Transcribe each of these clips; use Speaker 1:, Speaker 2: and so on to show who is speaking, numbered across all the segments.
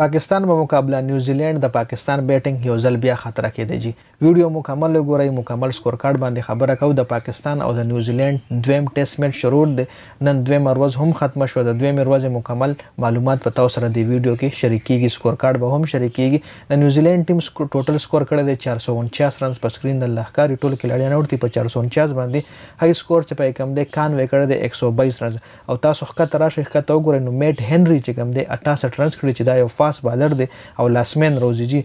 Speaker 1: پاکستان به مقابله نیوزیلینډ د پاکستان بیټنګ یو ځل بیا خطره کیدی جی ویډیو مکمل وګورئ مکمل سکور کارډ باندی خبره کوو د پاکستان او د نیوزیلینډ دویم ټیسټ میچ شروع دی نن دویمه ورځ هم ختمه شوه د دویمې ورځې مکمل معلومات په تاسو سره دی ویډیو کې شریک کیږي سکور کارډ به هم شریک کیږي د نیوزیلینډ ټیم ټوټل سکور کړی دی 449 رنز په سکرین د الله ښکاري ټول کلاړیان اورتي په 449 باندې هاي سکور چې په کم دی کان وې کړی دی 122 رنز او تاسو ښکته راشئ ښکته وګورئ نو میټ هنري چې کوم دی اټاسټ رنز کړي چې دا یو فاست بالر دی او لاسمین روزي جي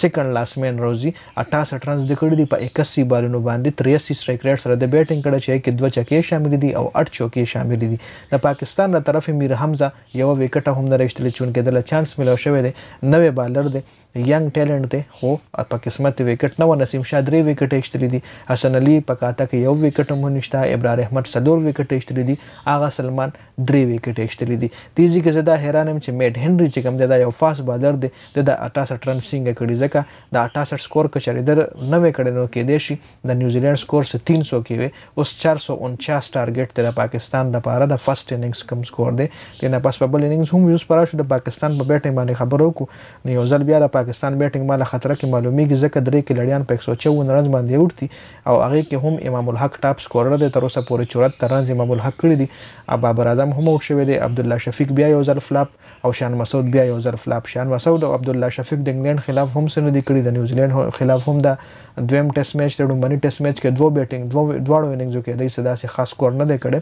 Speaker 1: سیکنډ لاسمین روزي اټاسټ رنز ده کړي دي په اکسي بالونو باندې تریاسی سټرایک ریټ سره ده بیټنګ کړی چې هغه کې دوه چکې شاملې دي او اټ چوکې شاملې دي د پاکستان له طرفې میر حمزه یوه ویکټه هم نه ده ایستلې چونکه ده له چانس ملاو شوی دی نوی بالر دی ینګ ټیلنټ دی خو په قسمت ویکټ نه و نسیم شاه درې ویکټ اچتلی دي حسن علي په کاته کې یو ویکټ هم ونشته ابرار احمد څلور ویکټ اچتلی دي آغا سلمان درې ویکټ اچتلی دي دې ځي کې زه دا حیران یم چې میډ هنري چې کوم دی دا یو فاست بالر دی د د 68 رن څنګه کړي ځکه د 68 سکور کچاري در نه وې کړي نو کېدې شي د نیوزیلینډ سکور سه تین سو کی وی اوس چار سو انچاس ټارګټ دی د پاکستان د پاره د فرست اننګز کم سکور دی دی نه پس په بل اننګز هم یوس پرا شو د پاکستان په بیټنګ باندې خبرو وکړو نو یو ځل بیا د پاکستان بیټنګ ماله خطر کی معلومیږي ځکه درې کلړیان په 154 رنز باندې اوټ دی او هغه کی هم امام الحق ټاپ سکورر دی تر اوسه پوری 74 رنز امام الحق کړی دی او بابر اعظم هم اوټ شوی دی عبدالله شفیق بیا یو ځل فلاپ او شان مسعود بیا یو ځل فلاپ شان مسعود او عبدالله شفیق د انګلینډ خلاف هم څه نه دي کړي د نیوزیلینډ خلاف هم دا دویم ټیسټ میچ دی ړومبني ټیسټ میچ کې دوه بیټنګ دوه دواړو اننګزو کې دی څه داسې خاص سکور نه دی کړی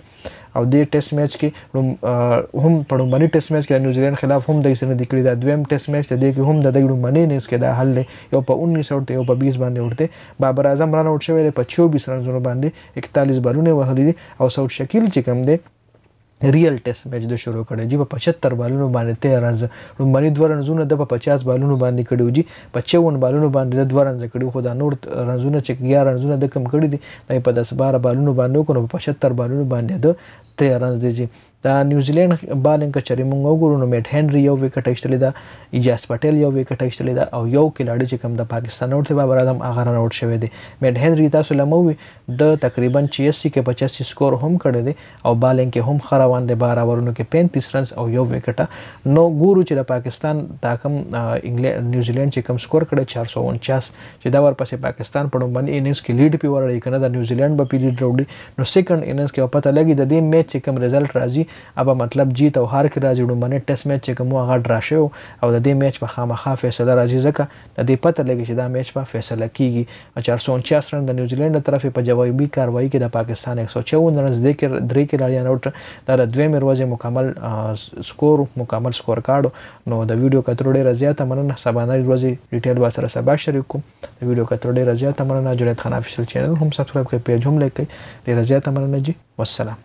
Speaker 1: او دې ټیسټ میچ کې هم په ړومبني ټیسټ میچ کې د نیوزیلینډ خلاف هم دی څه نه دي کړي دا دویم ټیسټ میچ دی کې هم د دې ړومبني اننګز کې دا حل دی یو په 19 اوټ دی یو په 20 باندې اوټ دی بابر اعظم رن اوټ شوی دی په 24 رنزونو باندې 41 بالونه وهلي دي او سعود شکیل چې کوم دی ریل ټیسټ میچ د شروع کړی جی په 75 بالونو باندې 13 رنز لومبنی دوه رنزونه د په 50 بالونو باندې کړیو جی په 54 بالونو باندې د دوه رنز کړیو خو دا نور رنزونه چې یا رنزونه د کم کړی دی دا په 10 12 بالونو باندې وکړو په 75 بالونو باندې د 13 رنز دی جی د نیوزیلند بالینګ کچري مونږ وګورو نو میټ هنري یو وکټ ایستلی دا اجاز پټیل یو وکټ ایستلی دا او یو کلاړی چې کوم د پاکستان اوټ په برادم اغه رن اوټ شوی دی میټ هنري تاسو لموي ده تقریباً چیاسی که پچاسی سکور هم کړی دی او بالنګ کې هم ښه روان دی، باره اورونو کې پنځوس رنز او یو ویکټه، نو ګورو چې د پاکستان دا کوم نیوزیلینډ چې کوم سکور کړی چار سوه انچاس چې دا ورپسې پاکستان په ړومبني اننګز کې لیډ پې وراړي که نه دا نیوزیلینډ به پې لیډ راوړي نو سیکنډ اننګز کې به پته لګي د دې میچ چې کوم ریزلټ راځي هغه مطلب جیت او هار کې راځي ړومبنی ټیسټ میچ چې کوم وو هغه ډرا شوی وو او د دې میچ به خامخا فیصله راځي ځکه له دې پته لګي چې دا مېچ به فېصله کېږي او چار سو انچاس رن د نيوزيلېنډ له طرفې په جوابي کاروايي کې د پاکستان اېک سو چوون رنز دې کې درې کېلاړيان اوټ دا د دوېمې ورځې مکمل سکور و مکمل سکور کارډ و نو د ويډيو کتلو ډېره زياته مننه سباناري ورځې ډيټېل به سره سبا شريک کوم د ويډيو کتلو ډېره زياته مننه جنيد خان افيشل چېنل هم سبسکرايب کړئ پېج هم ليک کړئ ډېره زياته مننه جي والسلام